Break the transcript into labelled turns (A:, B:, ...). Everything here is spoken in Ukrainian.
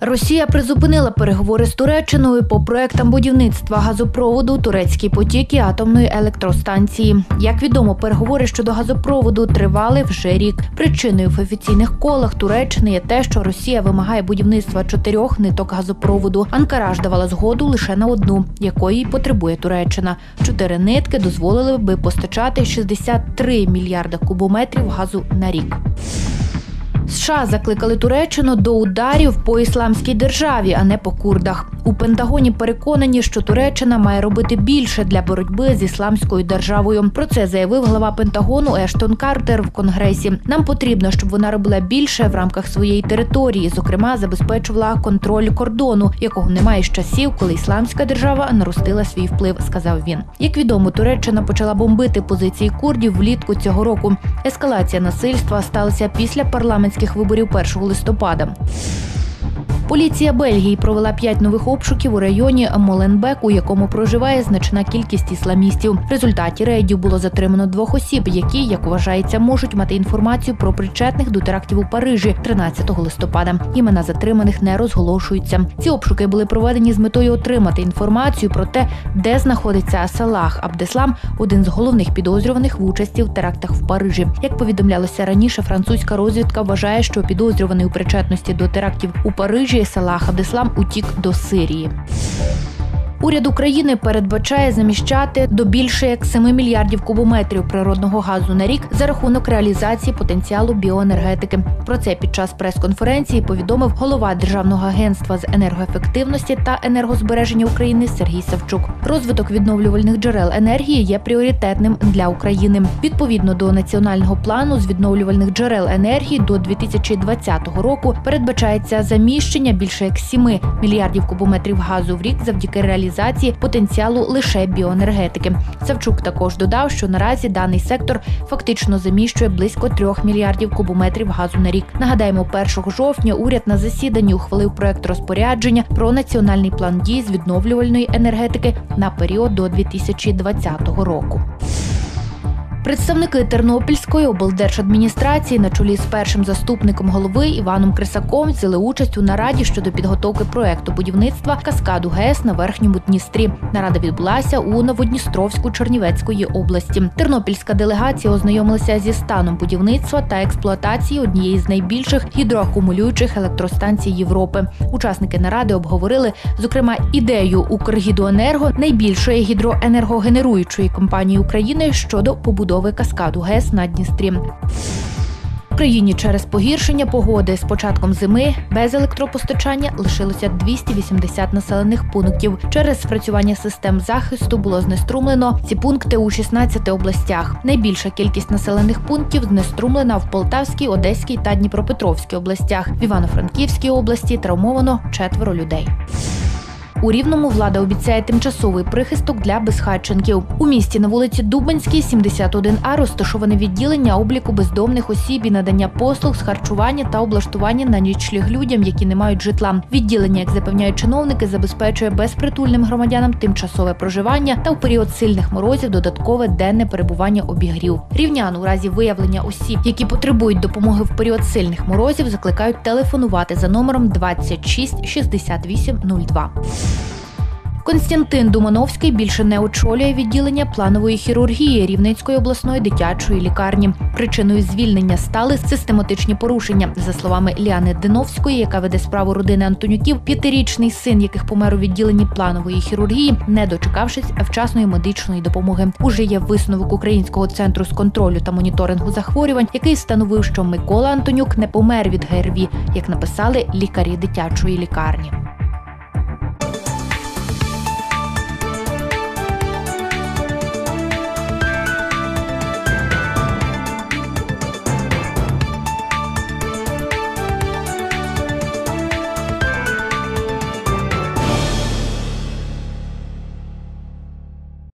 A: Росія призупинила переговори з Туреччиною по проектам будівництва газопроводу Турецький потік і атомної електростанції. Як відомо, переговори щодо газопроводу тривали вже рік. Причиною в офіційних колах Туреччини є те, що Росія вимагає будівництва чотирьох ниток газопроводу. Анкара ж давала згоду лише на одну, якої потребує Туреччина. Чотири нитки дозволили би постачати 63 мільярда кубометрів газу на рік. США закликали Туреччину до ударів по ісламській державі, а не по курдах. У Пентагоні переконані, що Туреччина має робити більше для боротьби з ісламською державою. Про це заявив глава Пентагону Ештон Картер в Конгресі. Нам потрібно, щоб вона робила більше в рамках своєї території, зокрема, забезпечувала контроль кордону, якого немає з часів, коли ісламська держава наростила свій вплив. Сказав він. Як відомо, Туреччина почала бомбити позиції курдів влітку цього року. Ескалація насильства сталася після парламентських виборів 1 листопада. Поліція Бельгії провела п'ять нових обшуків у районі Моленбек, у якому проживає значна кількість ісламістів. В результаті рейдів було затримано двох осіб, які, як вважається, можуть мати інформацію про причетних до терактів у Парижі 13 листопада. Імена затриманих не розголошуються. Ці обшуки були проведені з метою отримати інформацію про те, де знаходиться Салах Абдеслам, один з головних підозрюваних в участі в терактах в Парижі. Як повідомлялося раніше, французька розвідка вважає, що підозрюваний у причетності до терактів у Парижі Салах Абдеслам утік до Сирії. Уряд України передбачає заміщати до більше як 7 мільярдів кубометрів природного газу на рік за рахунок реалізації потенціалу біоенергетики. Про це під час прес-конференції повідомив голова Державного агентства з енергоефективності та енергозбереження України Сергій Савчук. Розвиток відновлювальних джерел енергії є пріоритетним для України. Відповідно до національного плану з відновлювальних джерел енергії до 2020 року передбачається заміщення більше як 7 мільярдів кубометрів газу в рік завдяки реалізації реалізації потенціалу лише біоенергетики. Савчук також додав, що наразі даний сектор фактично заміщує близько 3 мільярдів кубометрів газу на рік. Нагадаємо, 1 жовтня уряд на засіданні ухвалив проект розпорядження про національний план дій з відновлювальної енергетики на період до 2020 року. Представники Тернопільської облдержадміністрації на чолі з першим заступником голови Іваном Крисаком взяли участь у нараді щодо підготовки проекту будівництва каскаду ГЕС на верхньому Дністрі. Нарада відбулася у Новодністровську Чернівецької області. Тернопільська делегація ознайомилася зі станом будівництва та експлуатації однієї з найбільших гідроакумулюючих електростанцій Європи. Учасники наради обговорили, зокрема, ідею Укргідроенерго найбільшої гідроенергогенеруючої компанії України щодо побудови побудови каскаду ГЕС на Дністрі. В країні через погіршення погоди з початком зими без електропостачання лишилося 280 населених пунктів. Через спрацювання систем захисту було знеструмлено ці пункти у 16 областях. Найбільша кількість населених пунктів знеструмлена в Полтавській, Одеській та Дніпропетровській областях. В Івано-Франківській області травмовано четверо людей. У Рівному влада обіцяє тимчасовий прихисток для безхатченків. У місті на вулиці Дубинській, 71А розташоване відділення обліку бездомних осіб і надання послуг з харчування та облаштування на нічліг людям, які не мають житла. Відділення, як запевняють чиновники, забезпечує безпритульним громадянам тимчасове проживання та в період сильних морозів додаткове денне перебування обігрів. Рівнян у разі виявлення осіб, які потребують допомоги в період сильних морозів, закликають телефонувати за номером 26 68 02. Константин Думановський більше не очолює відділення планової хірургії Рівненської обласної дитячої лікарні. Причиною звільнення стали систематичні порушення. За словами Ліани Диновської, яка веде справу родини Антонюків, п'ятирічний син, яких помер у відділенні планової хірургії, не дочекавшись вчасної медичної допомоги. Уже є висновок Українського центру з контролю та моніторингу захворювань, який встановив, що Микола Антонюк не помер від ГРВІ, як написали лікарі дитячої лікарні.